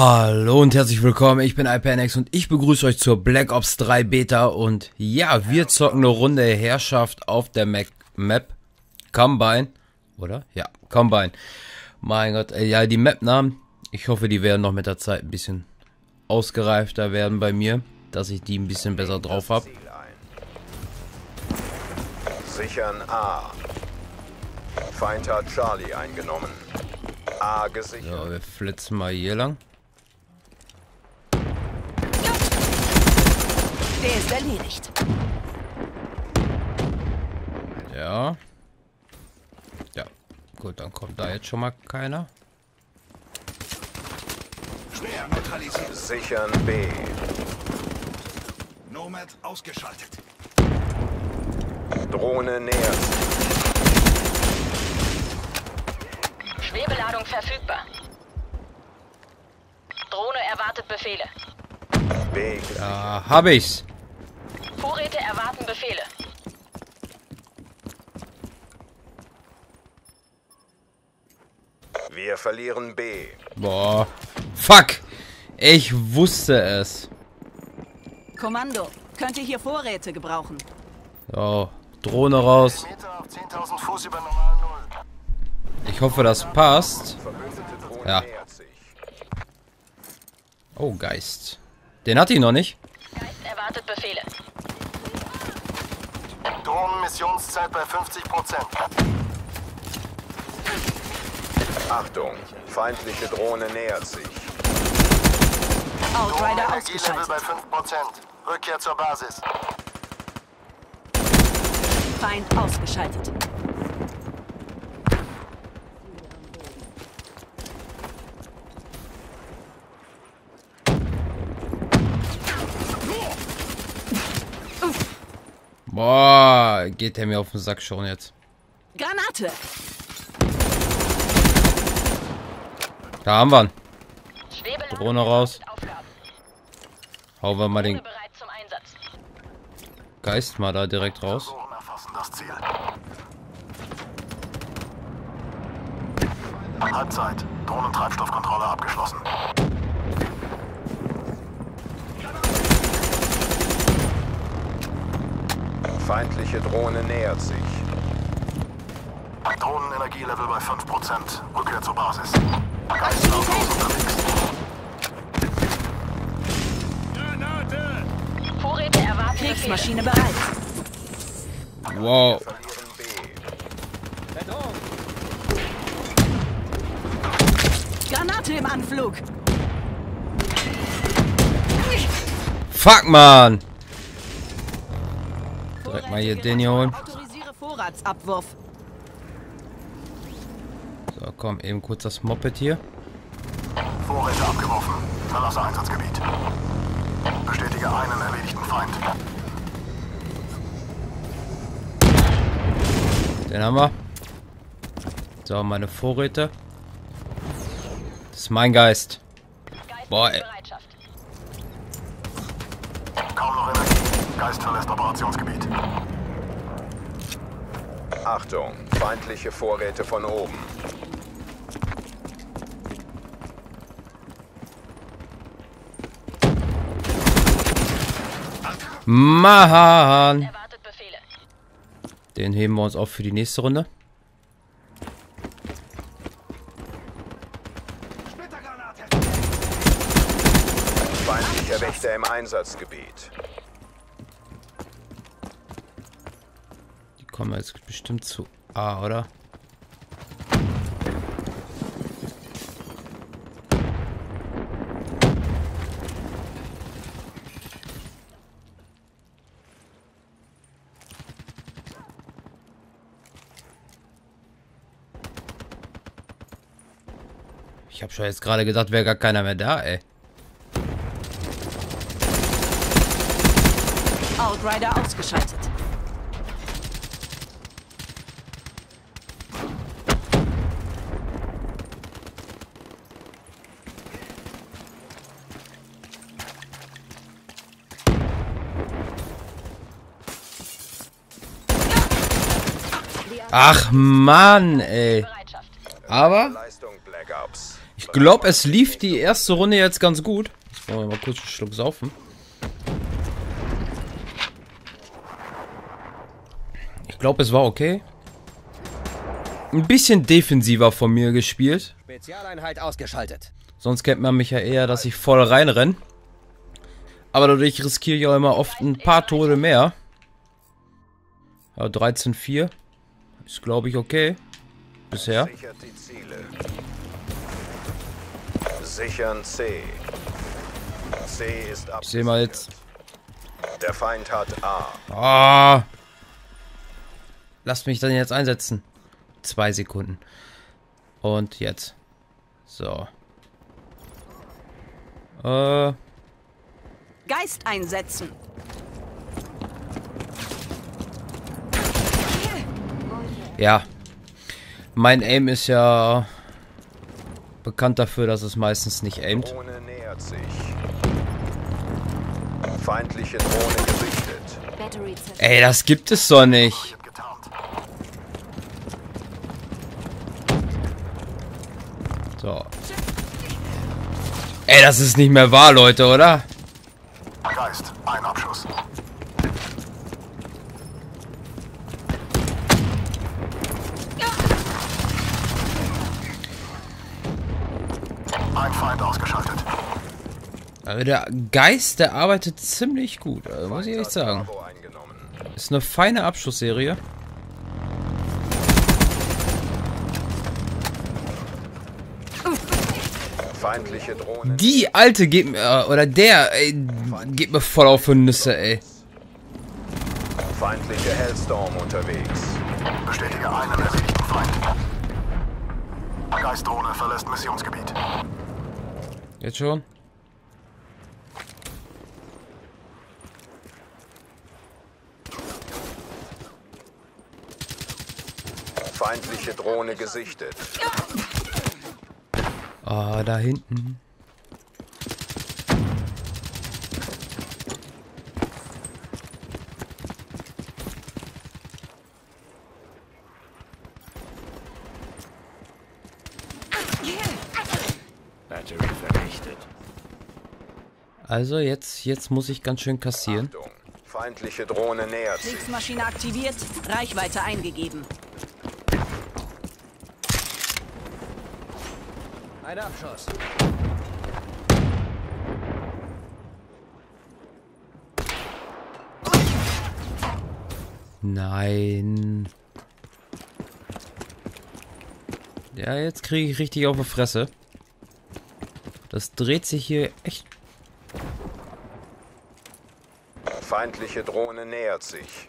Hallo und herzlich willkommen, ich bin IPNX und ich begrüße euch zur Black Ops 3 Beta und ja, wir zocken eine Runde Herrschaft auf der Mac Map Combine, oder? Ja, Combine. Mein Gott, ja, die Map-Namen, ich hoffe, die werden noch mit der Zeit ein bisschen ausgereifter werden bei mir, dass ich die ein bisschen besser drauf habe. Sichern A. Feind hat Charlie eingenommen. A gesichert. So, wir flitzen mal hier lang. Der ist erledigt. Ja. Ja. Gut, dann kommt da jetzt schon mal keiner. Schwer neutralisiert. Sichern B. Nomad ausgeschaltet. Drohne nähert sich. Schwebeladung verfügbar. Drohne erwartet Befehle. Da hab ich's. Vorräte erwarten Befehle. Wir verlieren B. Boah. Fuck. Ich wusste es. Kommando, könnte hier Vorräte gebrauchen. So, Drohne raus. Meter auf 10.000 Fuß über normal Null. Ich hoffe, das passt. Ja. Oh, Geist. Den hat die noch nicht. Geist erwartet Befehle. Drohnenmissionszeit bei 50 Prozent. Achtung, feindliche Drohne nähert sich. Outrider Energielevel ausgeschaltet. bei 5 Prozent. Rückkehr zur Basis. Feind ausgeschaltet. Boah, geht der mir auf den Sack schon jetzt. Granate. Da haben wir ihn. Drohne raus. Hauen wir mal den. Geist mal da direkt raus. Halbzeit. Drohnentreibstoffkontrolle abgeschlossen. Feindliche Drohne nähert sich. Drohnenenergielevel bei 5 Prozent. Rückkehr zur Basis. Geist lautlos unterwegs. Vorräte erwarten. Kriegsmaschine bereit. Wow. Granate im Anflug. Fuck, man. Mal hier den hier holen. Autorisiere Vorratsabwurf. So, komm, eben kurz das Moped hier. Vorräte abgeworfen. Verlasse Einsatzgebiet. Bestätige einen erledigten Feind. Den haben wir. So, meine Vorräte. Das ist mein Geist. Geist Boah, ey. Geist verlässt Operationsgebiet. Achtung, feindliche Vorräte von oben. Mann. Befehle. Den heben wir uns auf für die nächste Runde. Feindlicher Wächter im Einsatzgebiet. Kommen jetzt bestimmt zu A, oder? Ich habe schon jetzt gerade gedacht, wäre gar keiner mehr da, ey. Outrider ausgeschaltet. Ach Mann, ey. Aber Ops. glaube, es lief die erste Runde jetzt ganz gut. Wollen wir mal kurz einen Schluck saufen. Ich glaube, es war okay. Ein bisschen defensiver von mir gespielt. Spezialeinheit ausgeschaltet. Sonst kennt man mich ja eher, dass ich voll reinrenne. Aber dadurch riskiere ich auch immer oft ein paar Tode mehr. Ja, 13-4. Ist, glaube ich, okay. Bisher. Sichert die Ziele. Sichern C. C ist ab. Ich sehe mal jetzt. Der Feind hat A. Ah! Lasst mich dann jetzt einsetzen. Zwei Sekunden. Und jetzt. So. Äh. Geist einsetzen. Ja. Mein Aim ist ja bekannt dafür, dass es meistens nicht aimt. Drohne nähert sich. Feindliche Drohne gesichtet. Ey, das gibt es doch nicht. So. Ey, das ist nicht mehr wahr, Leute, oder? Geist, ein Abschuss. Ein Feind ausgeschaltet. Also der Geist, der arbeitet ziemlich gut, also muss ich echt sagen. Ist eine feine Abschlussserie. Feindliche Drohne. Die alte geht mir, äh, oder der, ey, geht mir voll auf die Nüsse, ey. Feindliche Hellstorm unterwegs. Bestätige einen erledigten Feind. Geistdrohne verlässt Missionsgebiet. Jetzt schon? Feindliche Drohne gesichtet. Ah, da hinten. Also jetzt, jetzt muss ich ganz schön kassieren. Achtung. Feindliche Drohne nähert sich. Kriegsmaschine aktiviert. Reichweite eingegeben. Ein Abschuss. Nein. Ja, jetzt kriege ich richtig auf die Fresse. Das dreht sich hier echt. Feindliche Drohne nähert sich.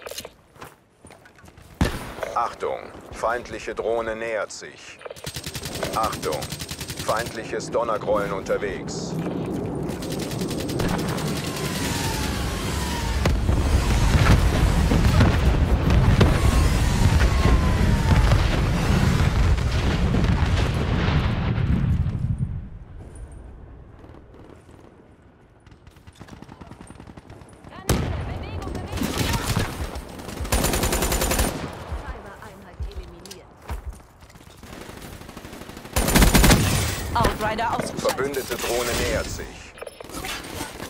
Achtung. Feindliche Drohne nähert sich. Achtung. Feindliches Donnergrollen unterwegs. Outrider Verbündete Drohne nähert sich.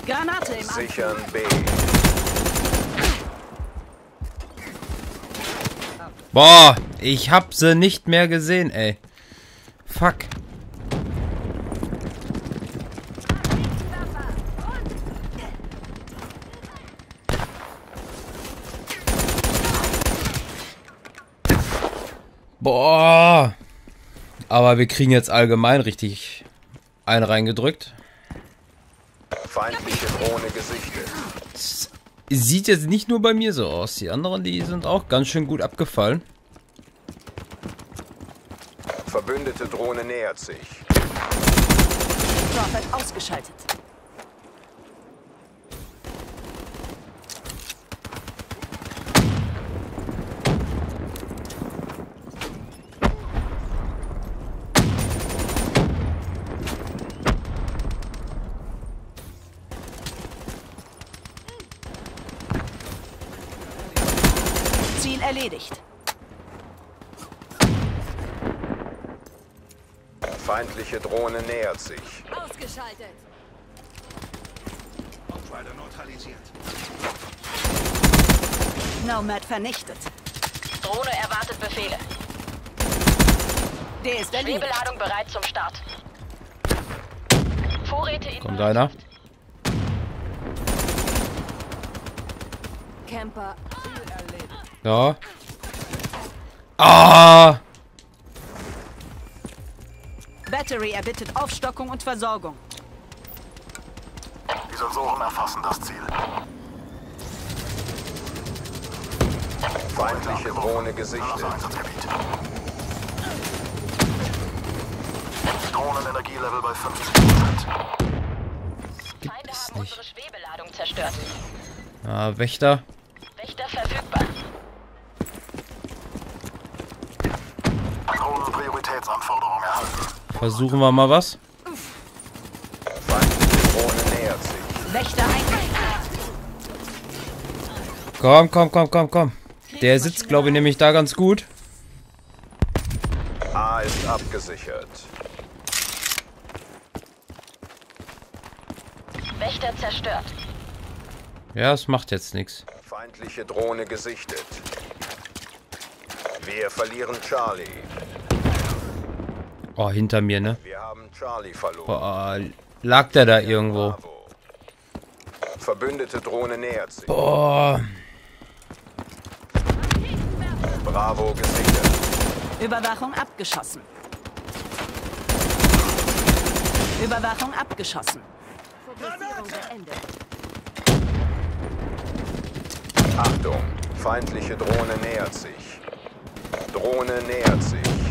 Granate im Anflug. Sichern B. Boah, ich hab sie nicht mehr gesehen, ey. Fuck. Boah. Aber wir kriegen jetzt allgemein richtig einen reingedrückt. Feindliche Drohne gesichtet. Sieht jetzt nicht nur bei mir so aus. Die anderen, die sind auch ganz schön gut abgefallen. Verbündete Drohne nähert sich. Ausgeschaltet. Ziel erledigt. Feindliche Drohne nähert sich. Ausgeschaltet. Outrider neutralisiert. Nomad vernichtet. Drohne erwartet Befehle. Der ist erledigt. Schwebeladung bereit zum Start. Vorräte in Kommt einer? Camper. Ja. Ah! Battery erbittet Aufstockung und Versorgung. Die Sensoren erfassen das Ziel. Feindliche Drohne gesichtet. Drohnenenergielevel bei 50%. Feinde haben unsere Schwebeladung zerstört. Ah, Wächter. Wächter verfügbar. Versuchen wir mal was. Feindliche Drohne nähert sich. Wächter eingesetzt. Komm, komm, komm, komm, komm. Der sitzt, glaube ich, nämlich da ganz gut. A ist abgesichert. Wächter zerstört. Ja, es macht jetzt nichts. Feindliche Drohne gesichtet. Wir verlieren Charlie. Oh, hinter mir, ne? Wir haben Charlie verloren. Boah, lag der da irgendwo? Bravo. Verbündete Drohne nähert sich. Boah. Bravo gesichert. Überwachung abgeschossen. Überwachung abgeschossen. Achtung, feindliche Drohne nähert sich. Drohne nähert sich.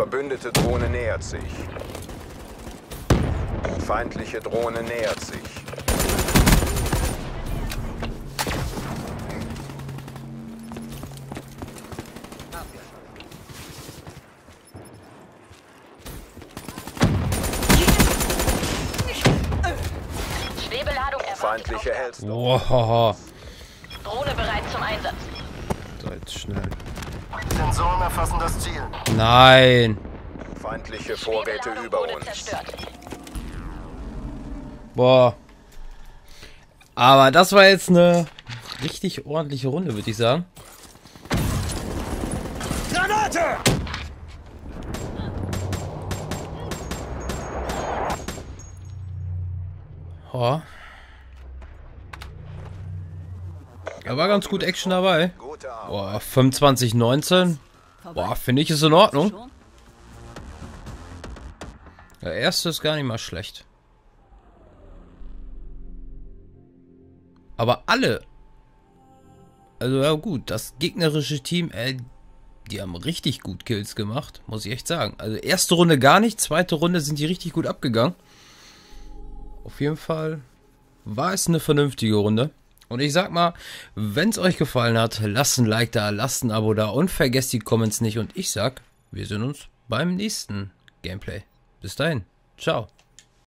Verbündete Drohne nähert sich. Feindliche Drohne nähert sich. Feindliche. Hellstorm. Boah. Drohne bereit zum Einsatz. So, jetzt schnell. Sensoren erfassen das Ziel. Nein. Feindliche Vorräte über uns. Boah. Aber das war jetzt eine richtig ordentliche Runde, würde ich sagen. Granate! Oh. Da war ganz gut Action dabei. Arbeit. Boah, 25, 19. Boah, finde ich ist in Ordnung. Der erste ist gar nicht mal schlecht. Aber alle. Also ja gut, das gegnerische Team, ey, die haben richtig gut Kills gemacht, muss ich echt sagen. Also erste Runde gar nicht, zweite Runde sind die richtig gut abgegangen. Auf jeden Fall war es eine vernünftige Runde. Und ich sag mal, wenn es euch gefallen hat, lasst ein Like da, lasst ein Abo da und vergesst die Comments nicht. Und ich sag, wir sehen uns beim nächsten Gameplay. Bis dahin, ciao.